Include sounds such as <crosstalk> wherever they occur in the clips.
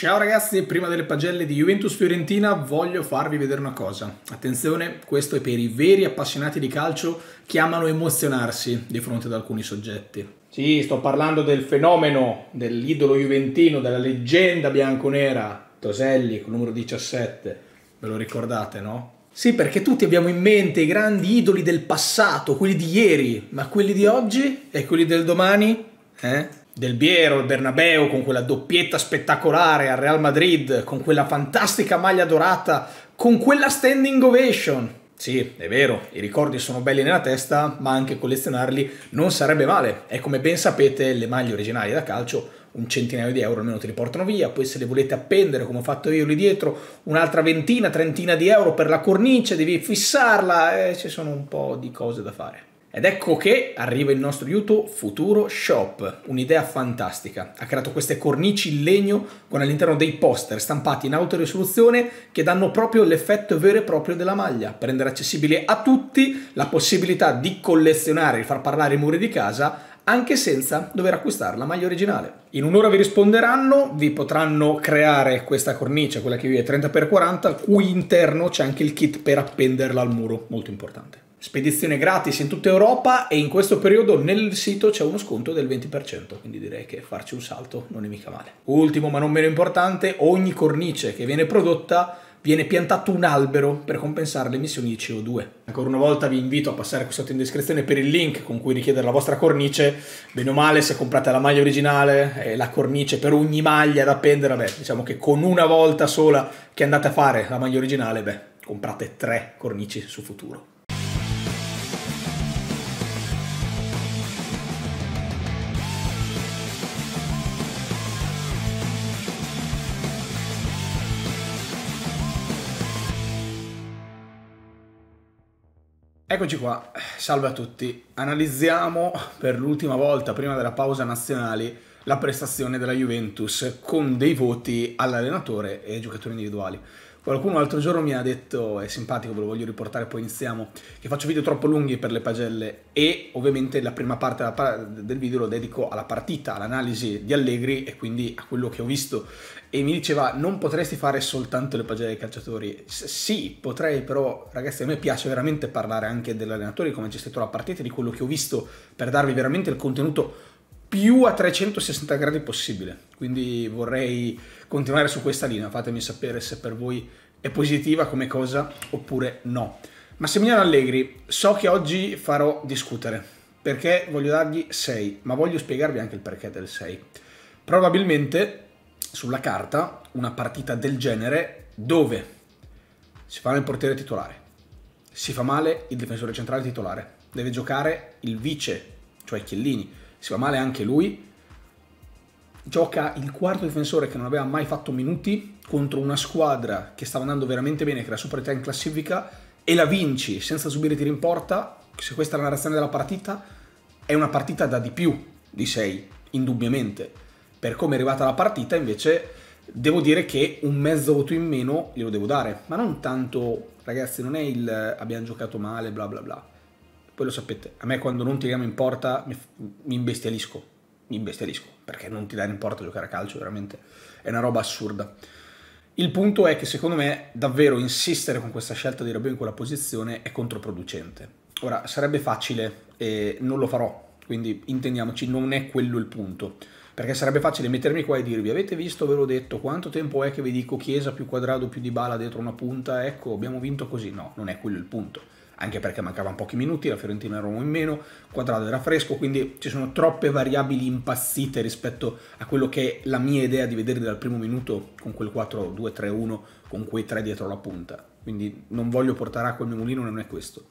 Ciao ragazzi, prima delle pagelle di Juventus Fiorentina voglio farvi vedere una cosa. Attenzione, questo è per i veri appassionati di calcio che amano emozionarsi di fronte ad alcuni soggetti. Sì, sto parlando del fenomeno dell'idolo juventino, della leggenda bianconera, Toselli, con numero 17. Ve lo ricordate, no? Sì, perché tutti abbiamo in mente i grandi idoli del passato, quelli di ieri, ma quelli di oggi e quelli del domani? Eh? Del Biero, il Bernabeu con quella doppietta spettacolare al Real Madrid, con quella fantastica maglia dorata, con quella standing ovation. Sì, è vero, i ricordi sono belli nella testa, ma anche collezionarli non sarebbe male. E come ben sapete, le maglie originali da calcio un centinaio di euro almeno te li portano via, poi se le volete appendere come ho fatto io lì dietro, un'altra ventina, trentina di euro per la cornice, devi fissarla e ci sono un po' di cose da fare. Ed ecco che arriva il nostro aiuto Futuro Shop, un'idea fantastica. Ha creato queste cornici in legno con all'interno dei poster stampati in alta risoluzione che danno proprio l'effetto vero e proprio della maglia, per rendere accessibile a tutti la possibilità di collezionare e far parlare i muri di casa anche senza dover acquistare la maglia originale. In un'ora vi risponderanno, vi potranno creare questa cornice, quella che vi è 30x40, al cui interno c'è anche il kit per appenderla al muro, molto importante. Spedizione gratis in tutta Europa e in questo periodo nel sito c'è uno sconto del 20%, quindi direi che farci un salto non è mica male. Ultimo ma non meno importante, ogni cornice che viene prodotta viene piantato un albero per compensare le emissioni di CO2. Ancora una volta vi invito a passare qui sotto in descrizione per il link con cui richiedere la vostra cornice. Bene o male, se comprate la maglia originale e la cornice per ogni maglia da appendere, beh, diciamo che con una volta sola che andate a fare la maglia originale, beh, comprate tre cornici su futuro. Eccoci qua, salve a tutti. Analizziamo per l'ultima volta, prima della pausa nazionale, la prestazione della Juventus con dei voti all'allenatore e ai giocatori individuali. Qualcuno l'altro giorno mi ha detto, è simpatico, ve lo voglio riportare, poi iniziamo, che faccio video troppo lunghi per le pagelle e ovviamente la prima parte del video lo dedico alla partita, all'analisi di Allegri e quindi a quello che ho visto. E mi diceva, non potresti fare soltanto le pagelle dei calciatori? S sì, potrei, però ragazzi a me piace veramente parlare anche dell'allenatore, come ha gestito la partita, di quello che ho visto, per darvi veramente il contenuto più a 360 gradi possibile. Quindi vorrei continuare su questa linea, fatemi sapere se per voi è positiva come cosa oppure no. Massimiliano Allegri, so che oggi farò discutere, perché voglio dargli 6, ma voglio spiegarvi anche il perché del 6. Probabilmente sulla carta una partita del genere dove si fa male il portiere titolare, si fa male il difensore centrale titolare, deve giocare il vice, cioè Chiellini, si fa male anche lui, gioca il quarto difensore che non aveva mai fatto minuti contro una squadra che stava andando veramente bene, che era te in classifica, e la vinci senza subire tiri in porta, se questa è la narrazione della partita, è una partita da di più di 6, indubbiamente. Per come è arrivata la partita, invece, devo dire che un mezzo voto in meno glielo devo dare, ma non tanto, ragazzi, non è il abbiamo giocato male, bla bla bla poi lo sapete, a me quando non tiriamo in porta mi, imbestialisco, mi imbestialisco, perché non ti dare in porta a giocare a calcio veramente è una roba assurda. Il punto è che secondo me davvero insistere con questa scelta di Rabiot in quella posizione è controproducente. Ora, sarebbe facile e non lo farò, quindi intendiamoci, non è quello il punto. Perché sarebbe facile mettermi qua e dirvi, avete visto, ve l'ho detto, quanto tempo è che vi dico Chiesa più quadrato più di bala dietro una punta, ecco, abbiamo vinto così. No, non è quello il punto anche perché mancavano pochi minuti, la Fiorentina era uno in meno, Quadrado era fresco, quindi ci sono troppe variabili impazzite rispetto a quello che è la mia idea di vedere dal primo minuto con quel 4-2-3-1, con quei tre dietro la punta. Quindi non voglio portare acqua al mio mulino, non è questo.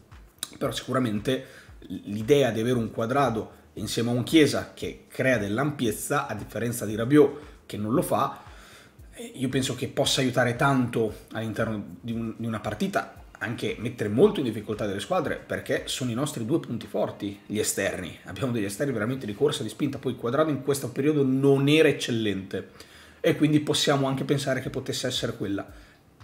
Però sicuramente l'idea di avere un quadrado insieme a un Chiesa che crea dell'ampiezza, a differenza di Rabiot che non lo fa, eh, io penso che possa aiutare tanto all'interno di, un, di una partita anche mettere molto in difficoltà delle squadre perché sono i nostri due punti forti, gli esterni. Abbiamo degli esterni veramente di corsa, di spinta, poi il quadrato in questo periodo non era eccellente e quindi possiamo anche pensare che potesse essere quella.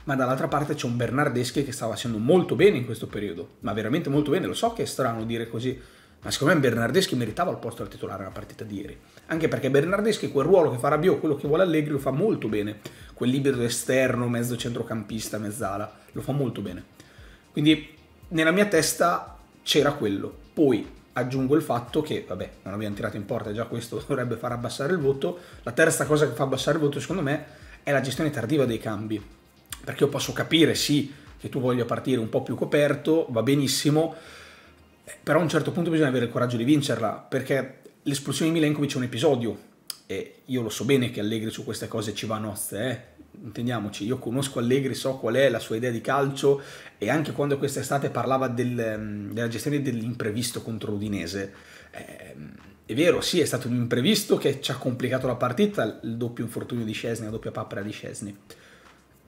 Ma dall'altra parte c'è un Bernardeschi che stava facendo molto bene in questo periodo, ma veramente molto bene, lo so che è strano dire così, Ma secondo me Bernardeschi meritava il posto al titolare nella partita di ieri. Anche perché Bernardeschi quel ruolo che fa Rabiot, quello che vuole Allegri, lo fa molto bene. Quel libero esterno, mezzo centrocampista, mezzala, lo fa molto bene. Quindi nella mia testa c'era quello. Poi aggiungo il fatto che, vabbè, non abbiamo tirato in porta, già questo <laughs> dovrebbe far abbassare il voto. La terza cosa che fa abbassare il voto, secondo me, è la gestione tardiva dei cambi. Perché io posso capire, sì, che tu voglia partire un po' più coperto, va benissimo, però a un certo punto bisogna avere il coraggio di vincerla, perché l'esplosione di Milenkovic è un episodio, e io lo so bene che Allegri su queste cose ci va a nozze, eh? intendiamoci, io conosco Allegri, so qual è la sua idea di calcio e anche quando quest'estate parlava del, ehm, della gestione dell'imprevisto contro l'Udinese, eh, è vero, sì, è stato un imprevisto che ci ha complicato la partita, il doppio infortunio di Scesni, la doppia papera di Scesni,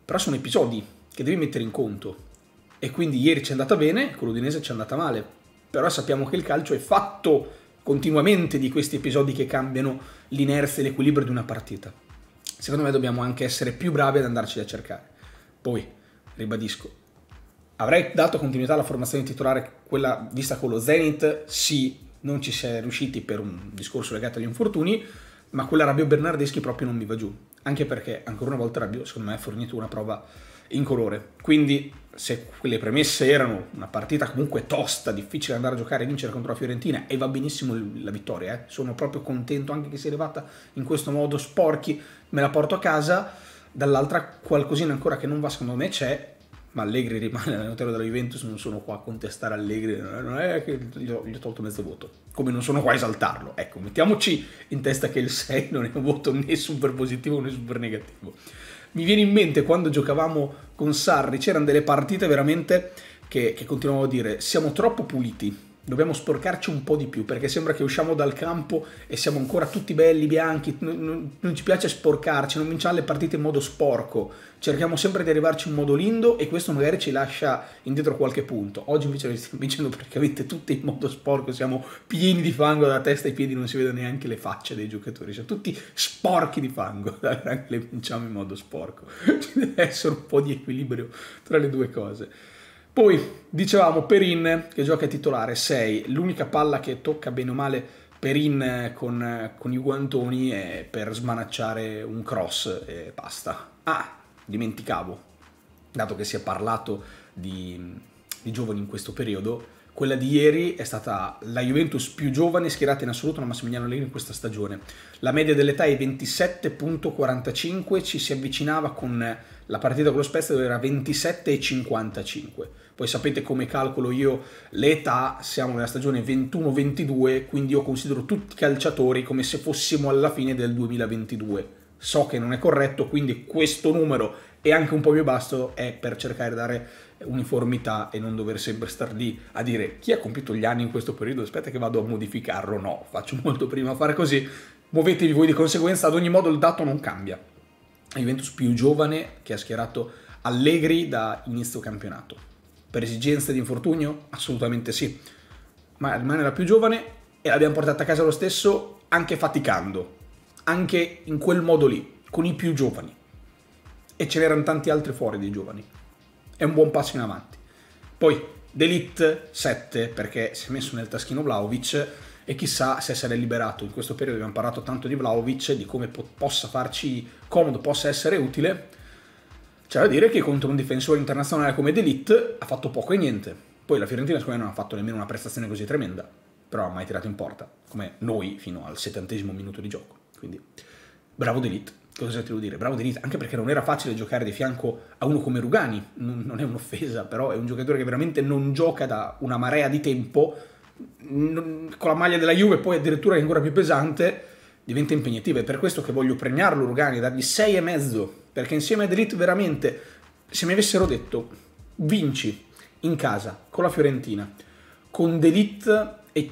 però sono episodi che devi mettere in conto e quindi ieri ci è andata bene, con l'Udinese ci è andata male, però sappiamo che il calcio è fatto continuamente di questi episodi che cambiano l'inerzia e l'equilibrio di una partita. Secondo me dobbiamo anche essere più bravi ad andarci a cercare. Poi, ribadisco, avrei dato continuità alla formazione titolare, quella vista con lo Zenit? Sì, non ci si è riusciti per un discorso legato agli infortuni, ma quella Rabbio Bernardeschi proprio non mi va giù. Anche perché, ancora una volta, Rabbio, secondo me, ha fornito una prova incolore. Quindi se quelle premesse erano una partita comunque tosta, difficile andare a giocare e vincere contro la Fiorentina e va benissimo la vittoria, eh. sono proprio contento anche che sia arrivata in questo modo sporchi, me la porto a casa, dall'altra qualcosina ancora che non va secondo me c'è, ma Allegri rimane allenatore della Juventus, non sono qua a contestare Allegri, non è che gli ho, gli ho tolto mezzo voto, come non sono qua a esaltarlo, ecco, mettiamoci in testa che il 6 non è un voto né super positivo né super negativo mi viene in mente quando giocavamo con Sarri, c'erano delle partite veramente che, che continuavamo a dire siamo troppo puliti, dobbiamo sporcarci un po' di più perché sembra che usciamo dal campo e siamo ancora tutti belli, bianchi, non, non, ci piace sporcarci, non vinciamo le partite in modo sporco, cerchiamo sempre di arrivarci in modo lindo e questo magari ci lascia indietro qualche punto. Oggi invece le stiamo vincendo praticamente tutte in modo sporco, siamo pieni di fango da testa ai piedi, non si vedono neanche le facce dei giocatori, siamo tutti sporchi di fango, <laughs> le vinciamo in modo sporco. Ci deve essere un po' di equilibrio tra le due cose. Poi dicevamo Perin che gioca titolare 6, l'unica palla che tocca bene o male Perin con, con i guantoni è per smanacciare un cross e basta. Ah, dimenticavo, dato che si è parlato di, di giovani in questo periodo, quella di ieri è stata la Juventus più giovane schierata in assoluto da Massimiliano Allegri in questa stagione. La media dell'età è 27.45, ci si avvicinava con la partita con lo Spezia dove era 27,55. Poi sapete come calcolo io l'età, siamo nella stagione 21-22, quindi io considero tutti i calciatori come se fossimo alla fine del 2022. So che non è corretto, quindi questo numero e anche un po' più basso è per cercare di dare uniformità e non dover sempre star lì a dire chi ha compiuto gli anni in questo periodo, aspetta che vado a modificarlo, no, faccio molto prima a fare così, muovetevi voi di conseguenza, ad ogni modo il dato non cambia. Juventus più giovane che ha schierato Allegri da inizio campionato. Per esigenze di infortunio? Assolutamente sì, ma rimane la più giovane e l'abbiamo portata a casa lo stesso anche faticando, anche in quel modo lì, con i più giovani. E ce n'erano tanti altri fuori dei giovani è un buon passo in avanti. Poi Delete 7 perché si è messo nel taschino Vlaovic e chissà se essere liberato. In questo periodo abbiamo parlato tanto di Vlaovic, di come po- possa farci comodo, possa essere utile. C'è da dire che contro un difensore internazionale come Delete ha fatto poco e niente. Poi la Fiorentina secondo me non ha fatto nemmeno una prestazione così tremenda, però ha mai tirato in porta, come noi fino al settantesimo minuto di gioco. Quindi bravo Delete cosa ti devo dire? Bravo Denita, anche perché non era facile giocare di fianco a uno come Rugani, non, è un'offesa, però è un giocatore che veramente non gioca da una marea di tempo, con la maglia della Juve poi addirittura è ancora più pesante, diventa impegnativo, è per questo che voglio premiarlo Rugani, dargli 6,5, perché insieme ad Elite veramente, se mi avessero detto vinci in casa con la Fiorentina, con Delit e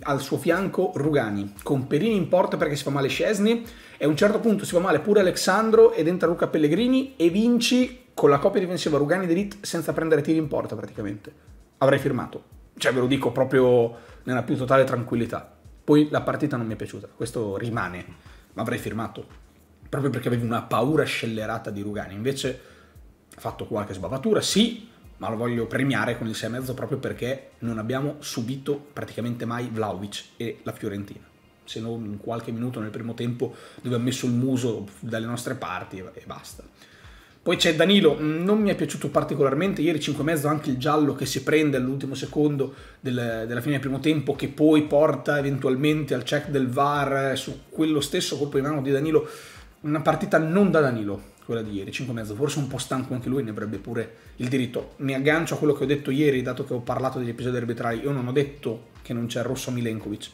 al suo fianco Rugani, con Perini in porta perché si fa male Scesni, e a un certo punto si fa male pure Alexandro ed entra Luca Pellegrini e vinci con la coppia difensiva Rugani ed Elite senza prendere tiri in porta praticamente. Avrei firmato. Cioè ve lo dico proprio nella più totale tranquillità. Poi la partita non mi è piaciuta, questo rimane, ma avrei firmato. Proprio perché avevo una paura scellerata di Rugani. Invece ha fatto qualche sbavatura, sì, ma lo voglio premiare con il 6,5 proprio perché non abbiamo subito praticamente mai Vlaovic e la Fiorentina se non in qualche minuto nel primo tempo dove ha messo il muso dalle nostre parti e basta. Poi c'è Danilo, non mi è piaciuto particolarmente, ieri 5,5 anche il giallo che si prende all'ultimo secondo del, della fine del primo tempo che poi porta eventualmente al check del VAR su quello stesso colpo di mano di Danilo, una partita non da Danilo, quella di ieri, 5,5, forse un po' stanco anche lui, ne avrebbe pure il diritto. Mi aggancio a quello che ho detto ieri, dato che ho parlato degli episodi arbitrali, io non ho detto che non c'è Rosso Milenkovic,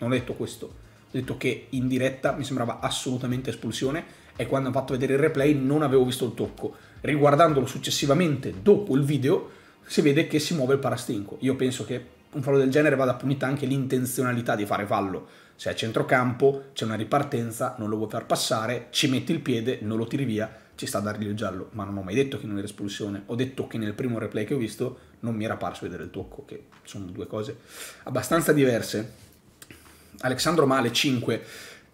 non ho detto questo, ho detto che in diretta mi sembrava assolutamente espulsione e quando ho fatto vedere il replay non avevo visto il tocco. Riguardandolo successivamente dopo il video si vede che si muove il parastinco. Io penso che un fallo del genere vada punita anche l'intenzionalità di fare fallo. Se è a centrocampo, c'è una ripartenza, non lo vuoi far passare, ci metti il piede, non lo tiri via, ci sta a dargli il giallo. Ma non ho mai detto che non era espulsione. Ho detto che nel primo replay che ho visto non mi era parso vedere il tocco, che sono due cose abbastanza diverse. Alessandro Male 5.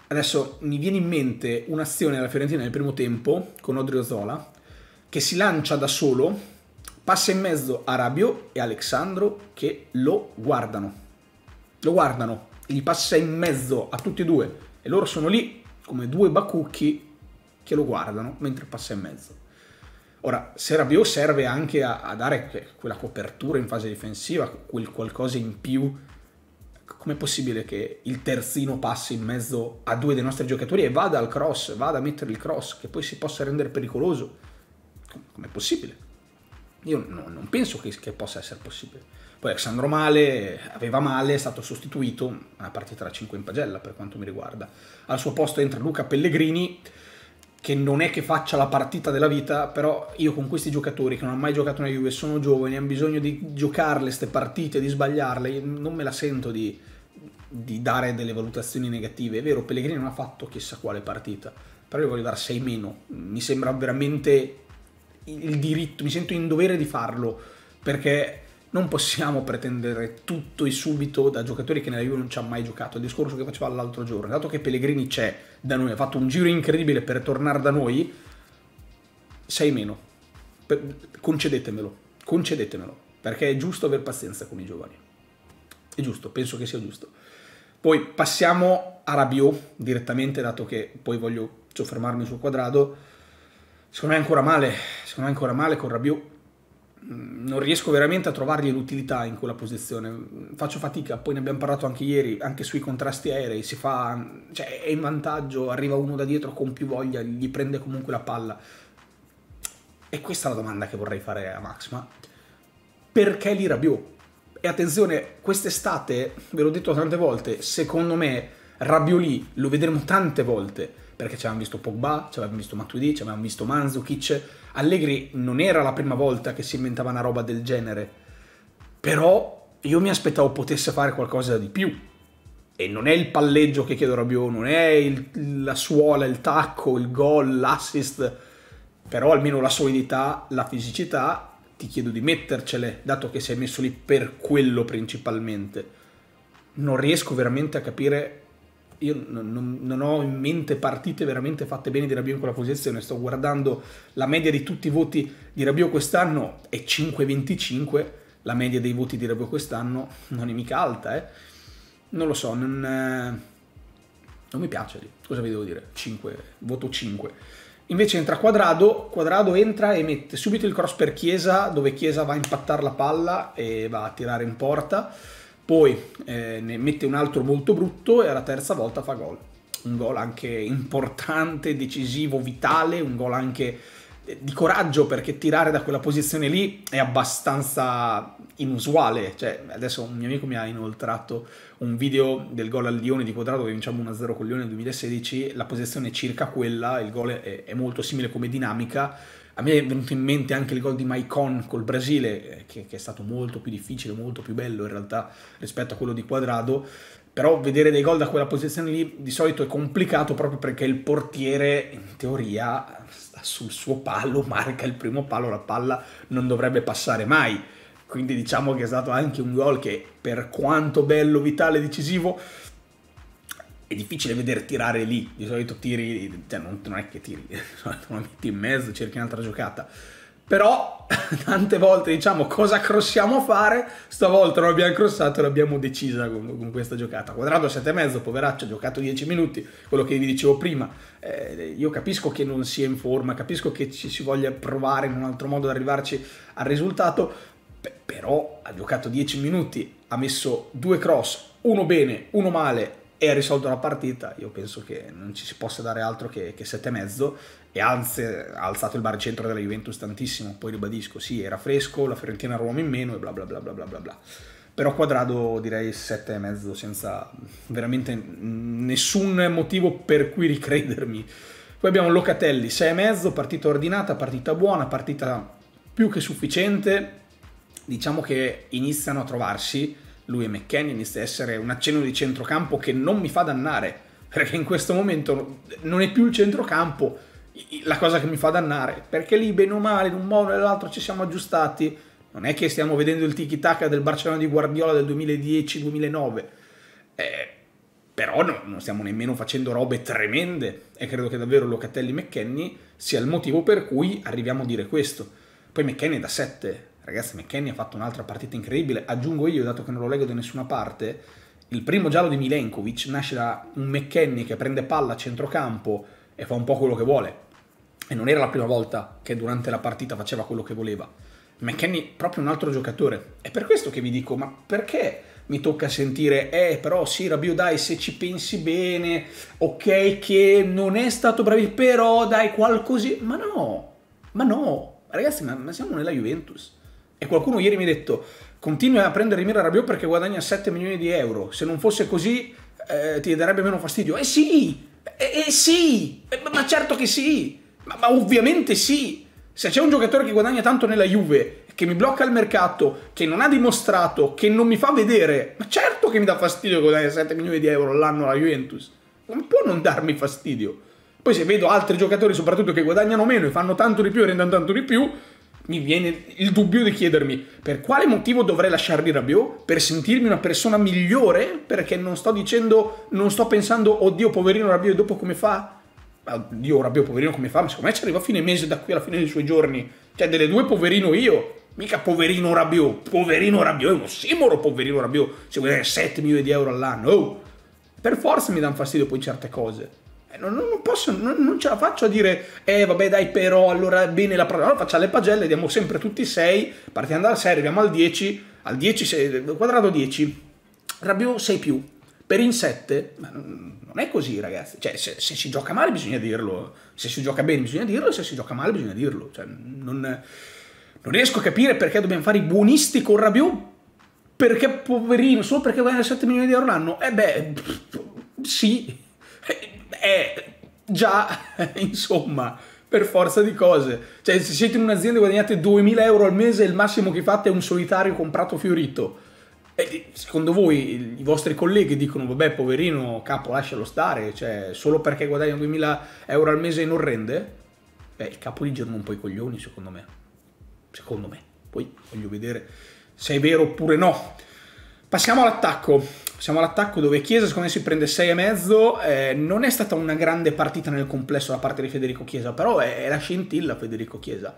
Adesso mi viene in mente un'azione della Fiorentina nel primo tempo con Odriozola che si lancia da solo, passa in mezzo a Rabio e Alexandro che lo guardano. Lo guardano, gli passa in mezzo a tutti e due e loro sono lì come due bacucchi che lo guardano mentre passa in mezzo. Ora, se Rabiot serve anche a, a dare quella copertura in fase difensiva, quel qualcosa in più com'è possibile che il terzino passi in mezzo a due dei nostri giocatori e vada al cross, vada a mettere il cross, che poi si possa rendere pericoloso? Com'è possibile? Io no, non penso che, che, possa essere possibile. Poi Alessandro Male aveva male, è stato sostituito, una partita da 5 in pagella per quanto mi riguarda. Al suo posto entra Luca Pellegrini, che non è che faccia la partita della vita, però io con questi giocatori che non hanno mai giocato nella Juve, sono giovani, hanno bisogno di giocarle queste partite, di sbagliarle, non me la sento di, di, dare delle valutazioni negative. È vero, Pellegrini non ha fatto chissà quale partita, però io voglio dare 6 meno, mi sembra veramente il diritto, mi sento in dovere di farlo, perché non possiamo pretendere tutto e subito da giocatori che nella Juve non ci hanno mai giocato. Il discorso che faceva l'altro giorno, dato che Pellegrini c'è da noi, ha fatto un giro incredibile per tornare da noi, sei meno. concedetemelo, concedetemelo, perché è giusto aver pazienza con i giovani. È giusto, penso che sia giusto. Poi passiamo a Rabiot direttamente, dato che poi voglio soffermarmi sul quadrato. Secondo me è ancora male, secondo me è ancora male con Rabiot non riesco veramente a trovargli l'utilità in quella posizione. Faccio fatica, poi ne abbiamo parlato anche ieri, anche sui contrasti aerei, si fa, cioè è in vantaggio, arriva uno da dietro con più voglia, gli prende comunque la palla. E questa è la domanda che vorrei fare a Max, ma perché li Rabiot? E attenzione, quest'estate, ve l'ho detto tante volte, secondo me Rabioli lo vedremo tante volte, perché ci avevamo visto Pogba, ci avevamo visto Matuidi, ci avevamo visto Manzukic, Allegri non era la prima volta che si inventava una roba del genere, però io mi aspettavo potesse fare qualcosa di più. E non è il palleggio che chiedo Rabiot, non è il, la suola, il tacco, il gol, l'assist, però almeno la solidità, la fisicità, ti chiedo di mettercele, dato che sei messo lì per quello principalmente. Non riesco veramente a capire io non, non, ho in mente partite veramente fatte bene di Rabiot in quella posizione, sto guardando la media di tutti i voti di Rabiot quest'anno è 5,25, la media dei voti di Rabiot quest'anno non è mica alta, eh? non lo so, non, eh, non mi piace lì, cosa vi devo dire? 5, voto 5. Invece entra Quadrado, Quadrado entra e mette subito il cross per Chiesa, dove Chiesa va a impattare la palla e va a tirare in porta poi eh, ne mette un altro molto brutto e alla terza volta fa gol. Un gol anche importante, decisivo, vitale, un gol anche eh, di coraggio perché tirare da quella posizione lì è abbastanza inusuale. Cioè, adesso un mio amico mi ha inoltrato un video del gol al Lione di Quadrato dove vinciamo 1-0 con Lione nel 2016. La posizione è circa quella, il gol è, è molto simile come dinamica a me è venuto in mente anche il gol di Maicon col Brasile, eh, che, che, è stato molto più difficile, molto più bello in realtà rispetto a quello di Quadrado. Però vedere dei gol da quella posizione lì di solito è complicato proprio perché il portiere, in teoria, sta sul suo palo, <laughs> marca il primo palo, la palla non dovrebbe passare mai. Quindi diciamo che è stato anche un gol che, per quanto bello, vitale, decisivo, è difficile vedere tirare lì, di solito tiri, cioè non, non è che tiri, <laughs> lo metti in mezzo, cerchi un'altra giocata, Però <laughs> tante volte diciamo cosa crossiamo a fare, stavolta non abbiamo crossato e l'abbiamo decisa con, con, questa giocata. Quadrato a 7,5, poveraccio, ha giocato 10 minuti, quello che vi dicevo prima. Eh, io capisco che non sia in forma, capisco che ci si voglia provare in un altro modo ad arrivarci al risultato, però ha giocato 10 minuti, ha messo due cross, uno bene, uno male e ha risolto la partita, io penso che non ci si possa dare altro che, che 7,5 e anzi ha alzato il baricentro della Juventus tantissimo, poi ribadisco, sì, era fresco, la Fiorentina era uomo in meno e bla bla bla bla bla bla bla. Però quadrado direi 7,5 senza veramente nessun motivo per cui ricredermi. Poi abbiamo Locatelli, 6,5, partita ordinata, partita buona, partita più che sufficiente. Diciamo che iniziano a trovarsi lui e McKenny inizia a essere un accenno di centrocampo che non mi fa dannare, perché in questo momento non è più il centrocampo la cosa che mi fa dannare, perché lì bene o male, in un modo o nell'altro ci siamo aggiustati, non è che stiamo vedendo il tiki-taka del Barcellona di Guardiola del 2010-2009, eh, però no, non stiamo nemmeno facendo robe tremende e credo che davvero Locatelli McKenny sia il motivo per cui arriviamo a dire questo. Poi McKenny da 7, Ragazzi, McKenny ha fatto un'altra partita incredibile. Aggiungo io, dato che non lo leggo da nessuna parte, il primo giallo di Milenkovic nasce da un McKenny che prende palla a centrocampo e fa un po' quello che vuole. E non era la prima volta che durante la partita faceva quello che voleva. McKenny proprio un altro giocatore. È per questo che vi dico, ma perché mi tocca sentire, eh però sì Rabiot dai se ci pensi bene, ok che non è stato bravi, però dai qualcosì, ma no, ma no, ragazzi ma, ma siamo nella Juventus e qualcuno ieri mi ha detto, continui a prendere mira Rabiot perché guadagna 7 milioni di euro. Se non fosse così eh, ti darebbe meno fastidio. Eh sì, eh, eh sì, eh, ma certo che sì, ma, ma ovviamente sì. Se c'è un giocatore che guadagna tanto nella Juve, che mi blocca il mercato, che non ha dimostrato, che non mi fa vedere, ma certo che mi dà fastidio che guadagna 7 milioni di euro all'anno alla Juventus. Non può non darmi fastidio. Poi se vedo altri giocatori soprattutto che guadagnano meno e fanno tanto di più e rendono tanto di più, mi viene il dubbio di chiedermi per quale motivo dovrei lasciarli Rabiot? Per sentirmi una persona migliore? Perché non sto dicendo, non sto pensando, oddio poverino Rabiot dopo come fa? Oddio Rabiot poverino come fa? Ma secondo me ci arriva a fine mese da qui alla fine dei suoi giorni. Cioè delle due poverino io. Mica poverino Rabiot. Poverino Rabiot è un ossimoro poverino Rabiot. Se vuoi 7 milioni di euro all'anno. Oh. Per forza mi danno fastidio poi certe cose. Eh, non, non, posso, non, non, ce la faccio a dire, eh vabbè dai però allora bene la parola, allora facciamo le pagelle, diamo sempre tutti 6, partiamo dal 6, arriviamo al 10, al 10, 6, quadrato 10, Rabiot 6 più, per in 7, ma non è così ragazzi, cioè se, se, si gioca male bisogna dirlo, se si gioca bene bisogna dirlo, se si gioca male bisogna dirlo, cioè, non, non riesco a capire perché dobbiamo fare i buonisti con Rabiot, perché poverino, solo perché guadagna 7 milioni di euro l'anno, eh beh, sì, è già, <laughs> insomma, per forza di cose. Cioè, se siete in un'azienda e guadagnate 2000 euro al mese, il massimo che fate è un solitario comprato fiorito. E secondo voi i vostri colleghi dicono, vabbè, poverino, capo, lascialo stare, cioè, solo perché guadagna 2000 euro al mese non rende? Beh, il capo gli girano un po' i coglioni, secondo me. Secondo me. Poi voglio vedere se è vero oppure no. Passiamo all'attacco. Siamo all'attacco dove Chiesa secondo me si prende 6,5. Eh, non è stata una grande partita nel complesso da parte di Federico Chiesa, però è, è la scintilla Federico Chiesa.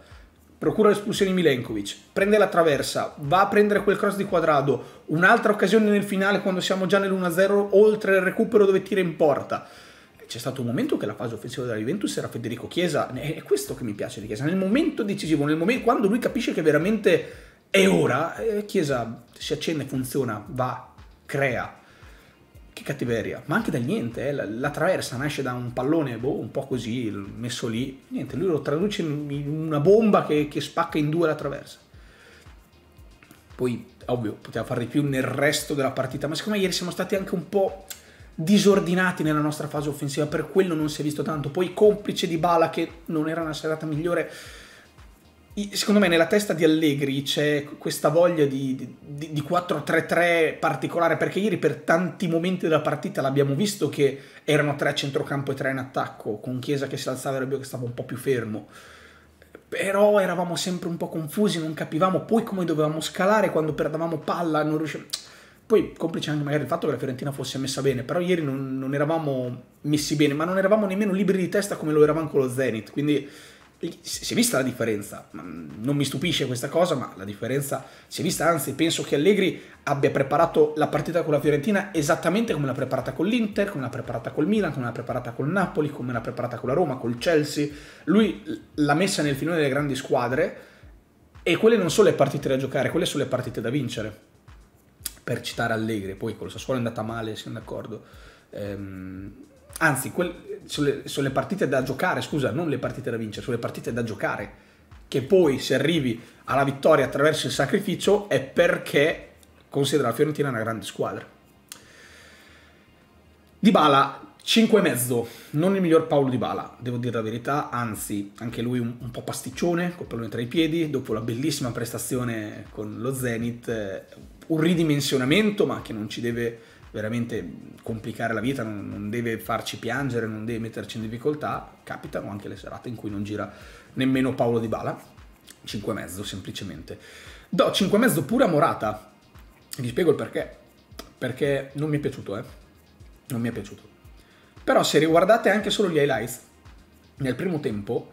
Procura l'espulsione di Milenkovic, prende la traversa, va a prendere quel cross di quadrado, un'altra occasione nel finale quando siamo già nell'1-0 oltre il recupero dove tira in porta. C'è stato un momento che la fase offensiva della Juventus era Federico Chiesa, è questo che mi piace di Chiesa, nel momento decisivo, nel momento, quando lui capisce che veramente è ora, eh, Chiesa si accende, funziona, va, crea. Che cattiveria, ma anche da niente, eh. la, la, traversa nasce da un pallone, boh, un po' così, messo lì, niente, lui lo traduce in una bomba che, che spacca in due la traversa. Poi, ovvio, poteva fare di più nel resto della partita, ma secondo me ieri siamo stati anche un po' disordinati nella nostra fase offensiva, per quello non si è visto tanto. Poi complice di Bala che non era una serata migliore, secondo me nella testa di Allegri c'è questa voglia di, di, di 4-3-3 particolare, perché ieri per tanti momenti della partita l'abbiamo visto che erano tre a centrocampo e tre in attacco, con Chiesa che si alzava e Rabiot che stava un po' più fermo. Però eravamo sempre un po' confusi, non capivamo poi come dovevamo scalare quando perdavamo palla, non riuscivamo... Poi complice anche magari il fatto che la Fiorentina fosse messa bene, però ieri non, non eravamo messi bene, ma non eravamo nemmeno liberi di testa come lo eravamo con lo Zenit, quindi si è vista la differenza, non mi stupisce questa cosa, ma la differenza si è vista, anzi penso che Allegri abbia preparato la partita con la Fiorentina esattamente come l'ha preparata con l'Inter, come l'ha preparata col Milan, come l'ha preparata col Napoli, come l'ha preparata con la Roma, col Chelsea. Lui l'ha messa nel filone delle grandi squadre e quelle non sono le partite da giocare, quelle sono le partite da vincere. Per citare Allegri, poi con il Sassuolo è andata male, siamo d'accordo. Ehm, anzi, quel, sono, le, sono le partite da giocare, scusa, non le partite da vincere, sono le partite da giocare. Che poi se arrivi alla vittoria attraverso il sacrificio è perché considera la Fiorentina una grande squadra. Di Bala 5,5, non il miglior Paolo Di Bala, devo dire la verità, anzi anche lui un, un po' pasticcione, col pallone tra i piedi, dopo la bellissima prestazione con lo Zenith, eh, un ridimensionamento ma che non ci deve veramente complicare la vita, non, non deve farci piangere, non deve metterci in difficoltà, capitano anche le serate in cui non gira nemmeno Paolo Di Bala, 5,5 semplicemente. Do 5,5 pure a Morata, vi spiego il perché, perché non mi è piaciuto, eh? non mi è piaciuto però se riguardate anche solo gli highlights, nel primo tempo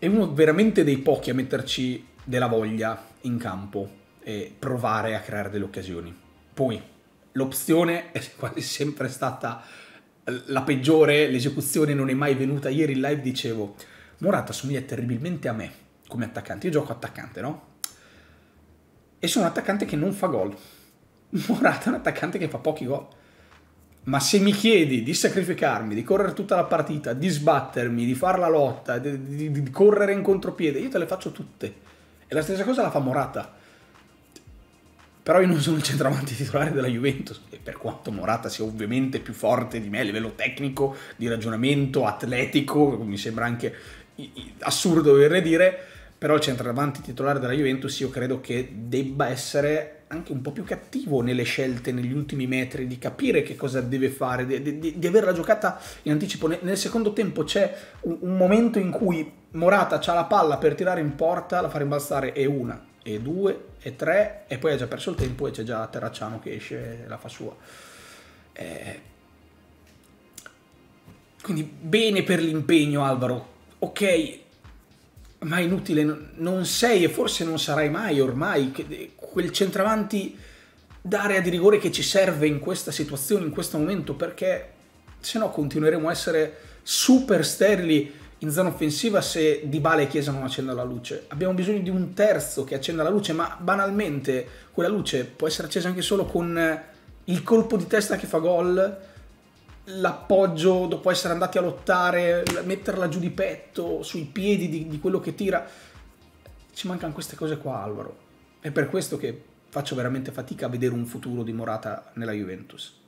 è uno veramente dei pochi a metterci della voglia in campo e provare a creare delle occasioni. Poi l'opzione è quasi sempre stata la peggiore, l'esecuzione non è mai venuta. Ieri in live dicevo, Morata somiglia terribilmente a me come attaccante. Io gioco attaccante, no? E sono un attaccante che non fa gol. <laughs> Morata è un attaccante che fa pochi gol. Ma se mi chiedi di sacrificarmi, di correre tutta la partita, di sbattermi, di fare la lotta, di, di, di correre in contropiede, io te le faccio tutte. E la stessa cosa la fa Morata. Però io non sono il centravanti titolare della Juventus, e per quanto Morata sia ovviamente più forte di me a livello tecnico, di ragionamento, atletico, mi sembra anche assurdo doverle dire, però il centravanti titolare della Juventus io credo che debba essere anche un po' più cattivo nelle scelte negli ultimi metri, di capire che cosa deve fare, di, di, di averla giocata in anticipo. Nel secondo tempo c'è un, un momento in cui Morata ha la palla per tirare in porta, la fa rimbalzare e una, e due, e tre, e poi ha già perso il tempo e c'è già Terracciano che esce e la fa sua. Eh... Quindi bene per l'impegno Alvaro, ok, ma è inutile, non sei e forse non sarai mai ormai quel centravanti d'area di rigore che ci serve in questa situazione, in questo momento, perché se no continueremo a essere super sterili in zona offensiva se Di Bale e Chiesa non accendono la luce. Abbiamo bisogno di un terzo che accenda la luce, ma banalmente quella luce può essere accesa anche solo con il colpo di testa che fa gol, l'appoggio dopo essere andati a lottare, metterla giù di petto, sui piedi di, di quello che tira. Ci mancano queste cose qua, Alvaro. È per questo che faccio veramente fatica a vedere un futuro di Morata nella Juventus.